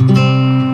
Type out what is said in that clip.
Música